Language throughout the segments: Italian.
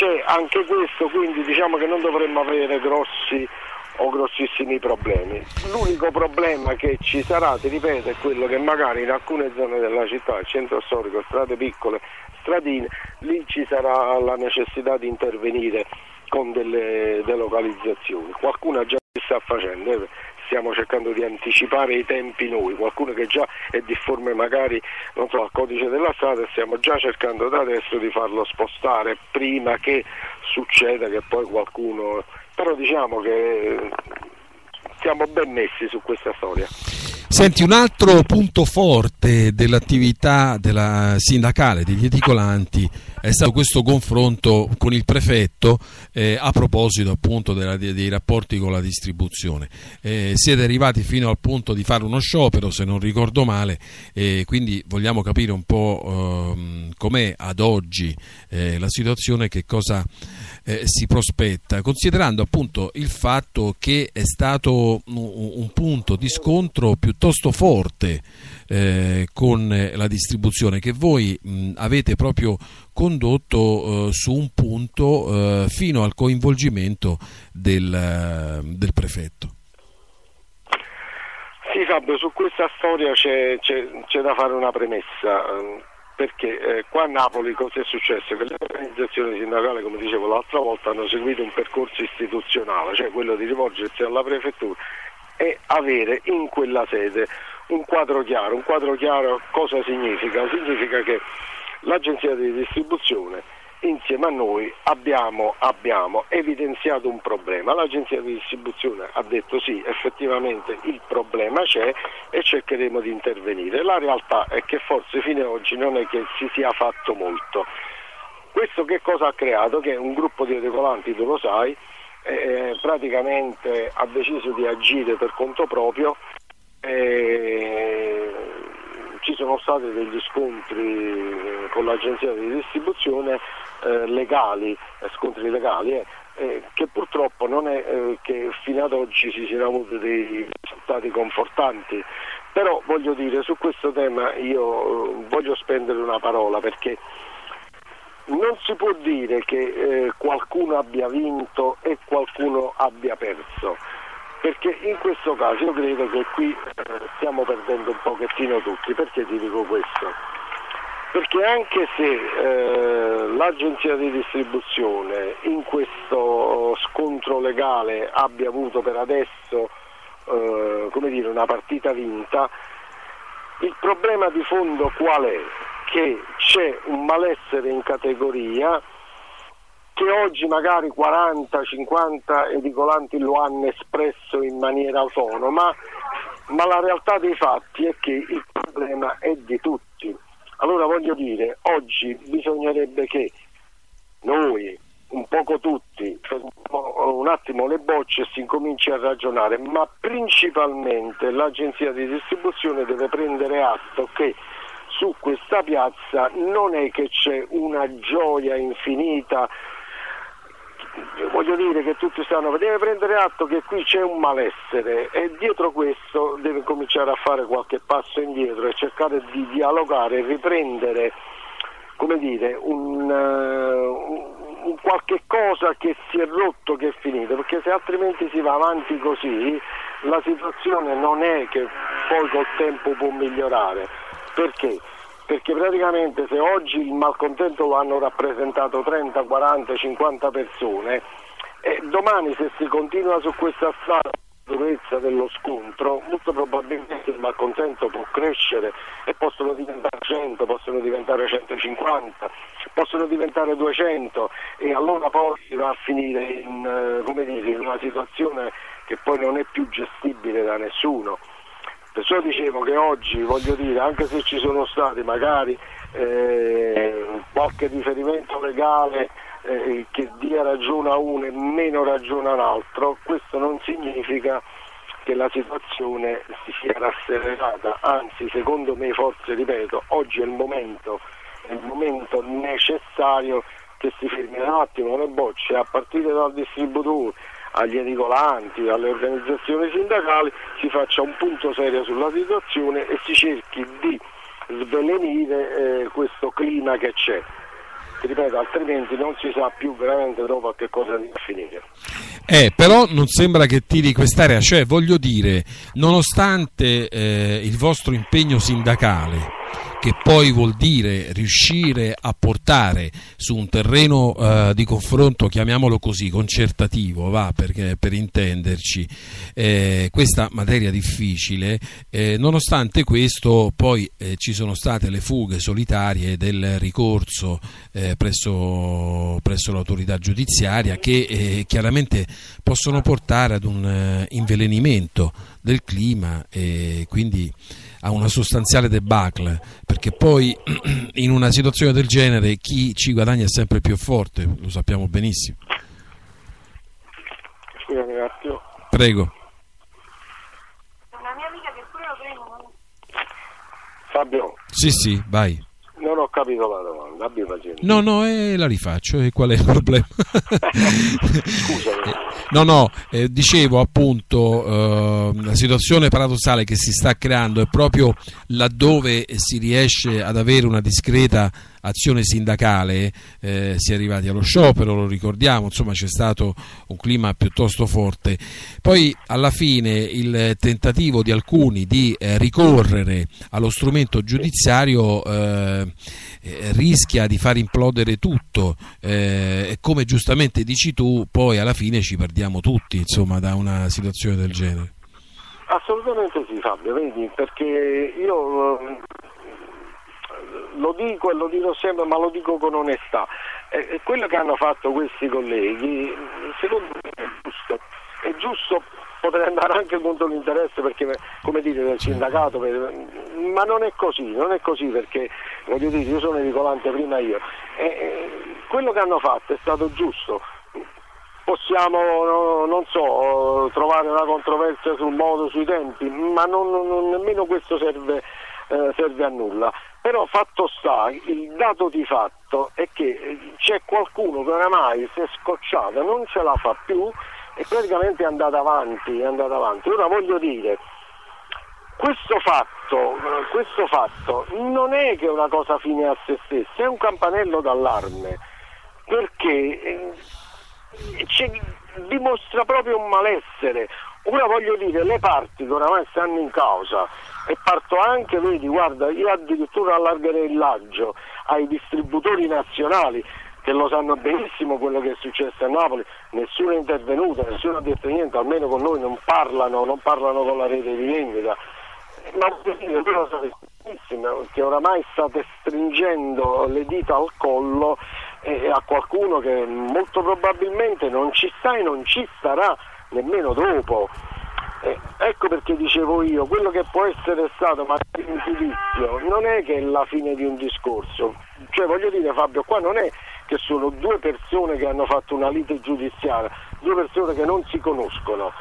c'è anche questo, quindi diciamo che non dovremmo avere grossi o grossissimi problemi. L'unico problema che ci sarà, ti ripeto, è quello che magari in alcune zone della città, il centro storico, strade piccole, stradine, lì ci sarà la necessità di intervenire con delle delocalizzazioni. Qualcuno già si sta facendo, eh, stiamo cercando di anticipare i tempi noi, qualcuno che già è difforme magari so, al codice della strada stiamo già cercando da adesso di farlo spostare prima che succeda che poi qualcuno però diciamo che siamo ben messi su questa storia. Senti, un altro punto forte dell'attività della sindacale degli edicolanti è stato questo confronto con il prefetto eh, a proposito appunto della, dei rapporti con la distribuzione. Eh, siete arrivati fino al punto di fare uno sciopero, se non ricordo male, e quindi vogliamo capire un po' eh, com'è ad oggi eh, la situazione, che cosa eh, si prospetta, considerando appunto il fatto che è stato un, un punto di scontro piuttosto forte eh, con la distribuzione che voi mh, avete proprio condotto eh, su un punto eh, fino al coinvolgimento del, eh, del prefetto. Sì Fabio, su questa storia c'è, da fare una premessa perché eh, qua a Napoli cosa è successo? Che le organizzazioni sindacali, come dicevo l'altra volta, hanno seguito un percorso istituzionale, cioè quello di rivolgersi alla prefettura e avere in quella sede un quadro chiaro. Un quadro chiaro cosa significa? Significa che l'agenzia di distribuzione insieme a noi abbiamo, abbiamo, evidenziato un problema. L'agenzia di distribuzione ha detto sì, effettivamente il problema c'è e cercheremo di intervenire. La realtà è che forse fino ad oggi non è che si sia fatto molto. Questo che cosa ha creato? Che un gruppo di regolanti, tu lo sai, eh, praticamente ha deciso di agire per conto proprio. Eh, ci sono stati degli scontri eh, con l'agenzia di distribuzione eh, legali, eh, scontri legali, eh, eh, che purtroppo non è che fino ad oggi si siano avuti dei risultati confortanti. Però voglio dire, su questo tema io voglio spendere una parola perché non si può dire che qualcuno abbia vinto e qualcuno abbia perso perché in questo caso io credo che qui eh, stiamo perdendo un pochettino tutti, perché ti dico questo? Perché anche se eh, l'agenzia di distribuzione in questo scontro legale abbia avuto per adesso eh, dire, una partita vinta, il problema di fondo qual è? Che c'è un malessere in categoria che oggi magari 40-50 edicolanti lo hanno espresso in maniera autonoma, ma la realtà dei fatti è che il problema è di tutti. Allora voglio dire, oggi bisognerebbe che noi, un poco tutti, un attimo le bocce e si incominci a ragionare, ma principalmente l'agenzia di distribuzione deve prendere atto che su questa piazza non è che c'è una gioia infinita voglio dire che tutti stanno, deve prendere atto che qui c'è un malessere e dietro questo deve cominciare a fare qualche passo indietro e cercare di dialogare e riprendere come dire, un, uh, un, qualche cosa che si è rotto, che è finito, perché se altrimenti si va avanti così la situazione non è che poi col tempo può migliorare. Perché? Perché praticamente se oggi il malcontento lo hanno rappresentato 30, 40, 50 persone, domani se si continua su questa strada durezza dello scontro, molto probabilmente il malcontento può crescere e possono diventare 100, possono diventare 150, possono diventare 200 e allora poi si va a finire in, eh, dire, in una situazione che poi non è più gestibile da nessuno. Perciò dicevo che oggi, voglio dire, anche se ci sono stati magari eh, qualche riferimento legale eh, che dia ragione a uno e meno ragione a un altro, questo non significa che la situazione si sia rasserenata, anzi secondo me forse, ripeto, oggi è il momento, è il momento necessario che si fermino un attimo le bocce a partire dal distributore agli edicolanti, alle organizzazioni sindacali, si faccia un punto serio sulla situazione e si cerchi di svelenire eh, questo clima che c'è. ripeto, altrimenti non si sa più veramente dopo a che cosa finire. Eh, però non sembra che tiri quest'area, cioè voglio dire, nonostante eh, il vostro impegno sindacale, che poi vuol dire riuscire a portare su un terreno eh, di confronto, chiamiamolo così, concertativo, va perché, per intenderci, eh, questa materia difficile, eh, nonostante questo poi eh, ci sono state le fughe solitarie del ricorso eh, presso, presso, l'autorità giudiziaria che eh, chiaramente possono portare ad un invelenimento del clima e quindi a una sostanziale debacle, perché poi in una situazione del genere chi ci guadagna è sempre più forte, lo sappiamo benissimo. Un attimo. Prego. Una mia amica che pure lo prendo. Fabio. Sì, sì, vai. Capito la domanda, abbi pazienza. No, no, eh, la rifaccio. E qual è il problema? Scusami. No, no, eh, dicevo appunto eh, la situazione paradossale che si sta creando è proprio laddove si riesce ad avere una discreta azione sindacale, eh, si è arrivati allo sciopero, lo ricordiamo, insomma c'è stato un clima piuttosto forte. Poi alla fine il tentativo di alcuni di eh, ricorrere allo strumento giudiziario eh, eh rischia di far implodere tutto eh, e come giustamente dici tu, poi alla fine ci perdiamo tutti insomma, da una situazione del genere. Assolutamente sì Fabio, vedi, perché io lo dico e lo dirò sempre, ma lo dico con onestà. E, quello che hanno fatto questi colleghi, secondo me è giusto. È giusto poter andare anche contro l'interesse perché, come dire, del sindacato, ma non è così, non è così perché voglio dire, io sono edicolante prima io. E, quello che hanno fatto è stato giusto. Possiamo, non so, trovare una controversia sul modo, sui tempi, ma non, non, nemmeno questo serve, eh, serve a nulla. Però fatto sta, il dato di fatto è che c'è qualcuno che oramai si è scocciato, non ce la fa più e praticamente è andato avanti, è andato avanti. Ora voglio dire, questo fatto, questo fatto non è che una cosa fine a se stessa, è un campanello d'allarme, perché eh, dimostra proprio un malessere. Ora voglio dire, le parti che oramai stanno in causa, e parto anche, vedi, guarda, io addirittura allargherei il laggio ai distributori nazionali che lo sanno benissimo quello che è successo a Napoli, nessuno è intervenuto, nessuno ha detto niente, almeno con noi non parlano, non parlano con la rete di vendita. Ma voi lo sapete benissimo che oramai state stringendo le dita al collo eh, a qualcuno che molto probabilmente non ci sta e non ci starà nemmeno dopo. Eh, ecco perché dicevo io, quello che può essere stato magari un giudizio non è che è la fine di un discorso, cioè voglio dire Fabio, qua non è che sono due persone che hanno fatto una lite giudiziaria, due persone che non si conoscono.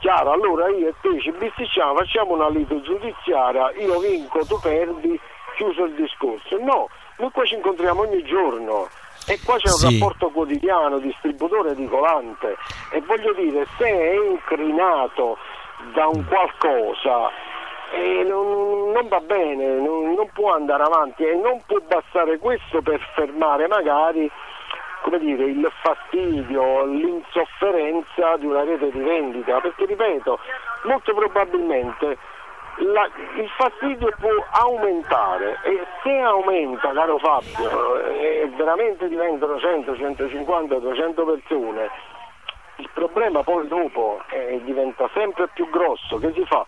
Chiaro, allora io e te ci bisticciamo, facciamo una lite giudiziaria, io vinco, tu perdi, chiuso il discorso. No, noi qua ci incontriamo ogni giorno e qua c'è un sì. rapporto quotidiano, distributore di colante e voglio dire, se è incrinato da un qualcosa e non, non va bene, non, non, può andare avanti e non può bastare questo per fermare magari dire, il fastidio, l'insofferenza di una rete di vendita, perché ripeto, molto probabilmente la, il fastidio può aumentare e se aumenta, caro Fabio, e veramente diventano 100, 150, 200 persone, il problema poi dopo eh, diventa sempre più grosso, che si fa?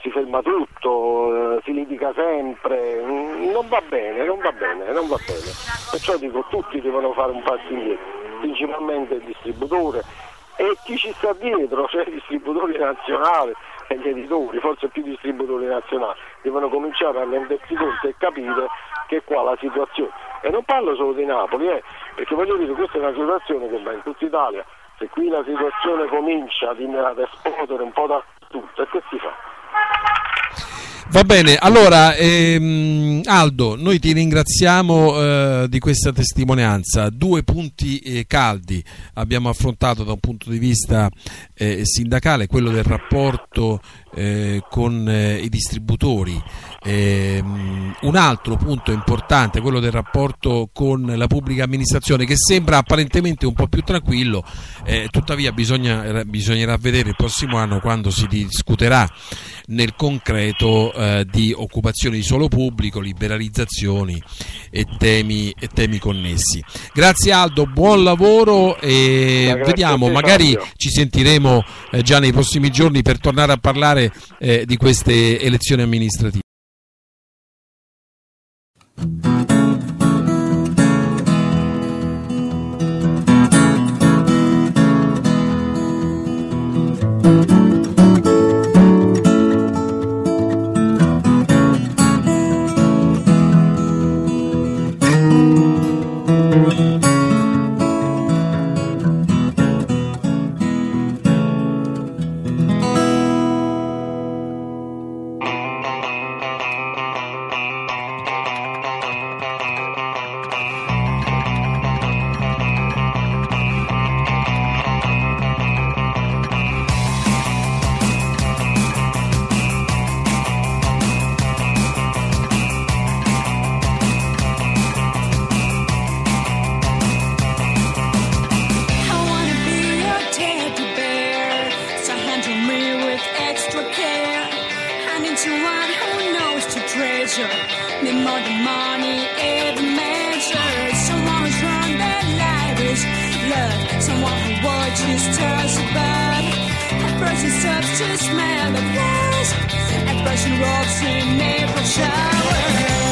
Si ferma tutto, eh, si litiga sempre, mm, non va bene, non va bene, non va bene. Perciò dico tutti devono fare un passo indietro, principalmente il distributore e chi ci sta dietro, cioè i distributori nazionali e gli editori, forse più distributori nazionali, devono cominciare a rendersi conto e capire che qua la situazione, e non parlo solo di Napoli, eh, perché voglio dire questa è una situazione che va in tutta Italia, se qui la situazione comincia ad esplodere un po' da tutto, e che si fa? Va bene, allora ehm, Aldo, noi ti ringraziamo eh, di questa testimonianza. Due punti eh, caldi abbiamo affrontato da un punto di vista eh, sindacale, quello del rapporto eh, con eh, i distributori. Ehm, un altro punto importante, quello del rapporto con la pubblica amministrazione, che sembra apparentemente un po' più tranquillo, eh, tuttavia bisogna, bisognerà vedere il prossimo anno quando si discuterà nel concreto eh, di occupazione di suolo pubblico, liberalizzazioni e temi, e temi connessi. Grazie Aldo, buon lavoro e vediamo, magari ci sentiremo eh, già nei prossimi giorni per tornare a parlare eh, di queste elezioni amministrative. what her watches tells about. At first she serves to smell the flowers. At first she robs in April shower.